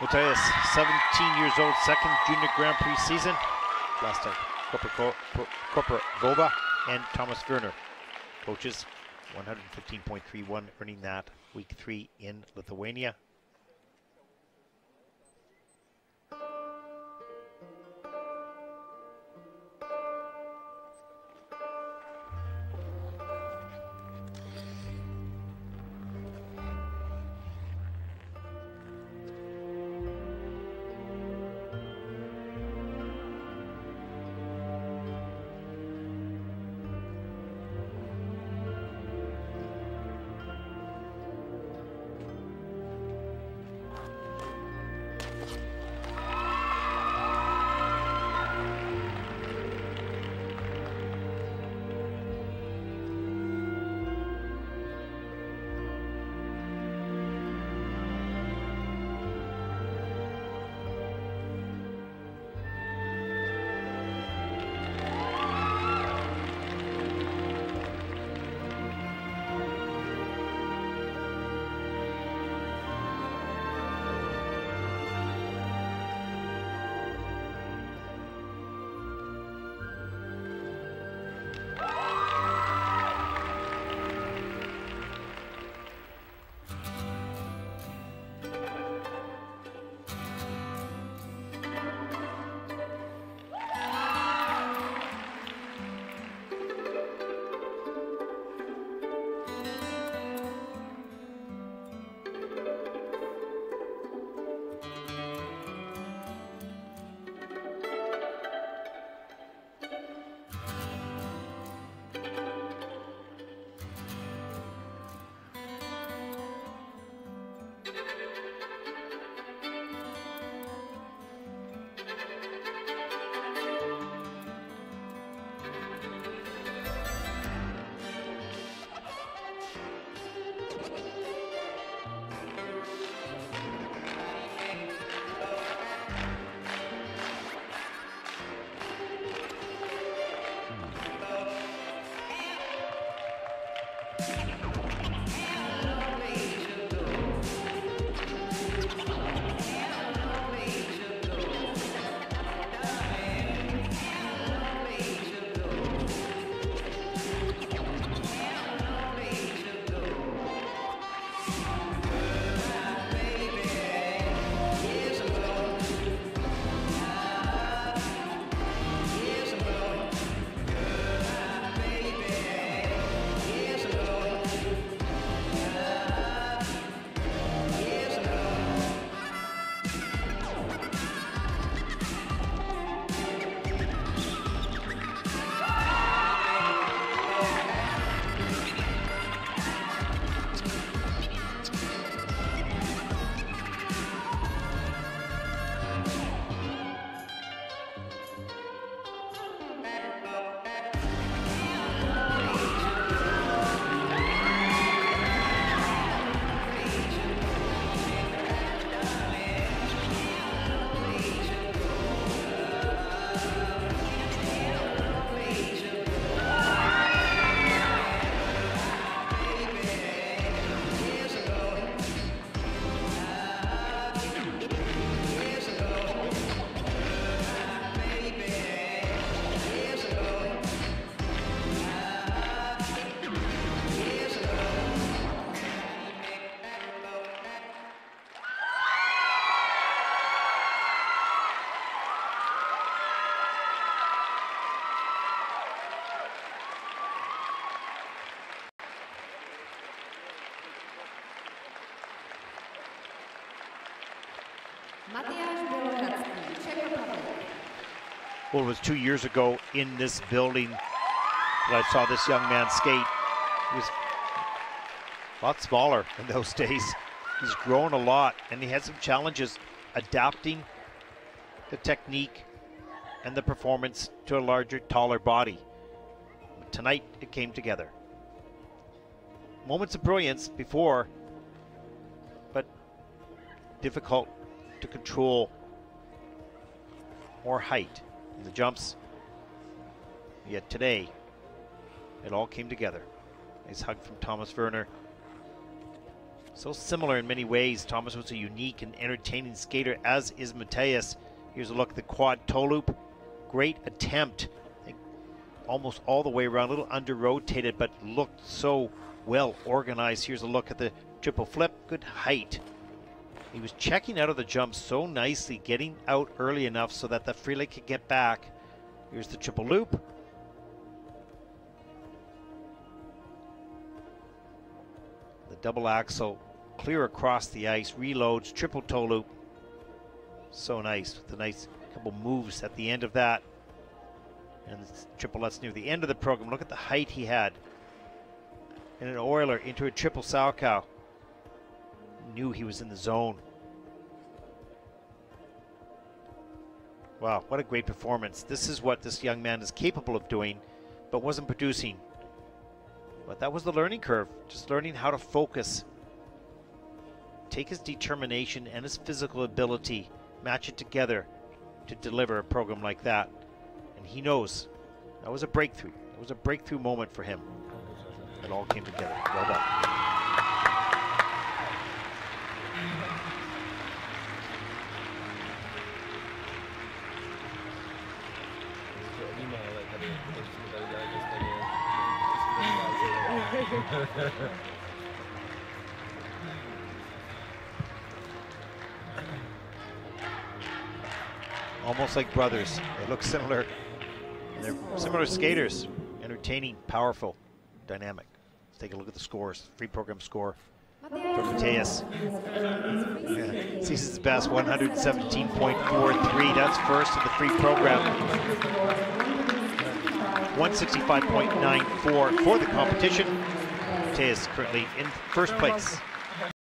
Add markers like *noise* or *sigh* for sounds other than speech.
Matyas, 17 years old, second junior Grand Prix season. Last time, Corporate Vova and Thomas Werner. Coaches, 115.31, earning that week three in Lithuania. Well, it was two years ago in this building that I saw this young man skate. He was a lot smaller *laughs* in those days. He's grown a lot, and he had some challenges adapting the technique and the performance to a larger, taller body. But tonight, it came together. Moments of brilliance before, but difficult to control more height in the jumps. Yet today, it all came together. Nice hug from Thomas Werner. So similar in many ways. Thomas was a unique and entertaining skater, as is Matyas. Here's a look at the quad toe loop. Great attempt. almost all the way around, a little under rotated, but looked so well organized. Here's a look at the triple flip. Good height. He was checking out of the jump so nicely, getting out early enough so that the free leg could get back. Here's the triple loop. The double axel clear across the ice, reloads, triple toe loop. So nice, with a nice couple moves at the end of that. And triple Lutz near the end of the program. Look at the height he had. And an Euler into a triple Salchow. Knew he was in the zone. Wow, what a great performance. This is what this young man is capable of doing, but wasn't producing. But that was the learning curve, just learning how to focus. Take his determination and his physical ability, match it together to deliver a program like that. And he knows that was a breakthrough. It was a breakthrough moment for him. It all came together. Well done. *laughs* Almost like brothers. They look similar. They're similar skaters. Entertaining, powerful, dynamic. Let's take a look at the scores. Free program score for Matyas. Yeah. Season's best 117.43. That's first in the free program. 165.94 for the competition. Matyas currently in first place.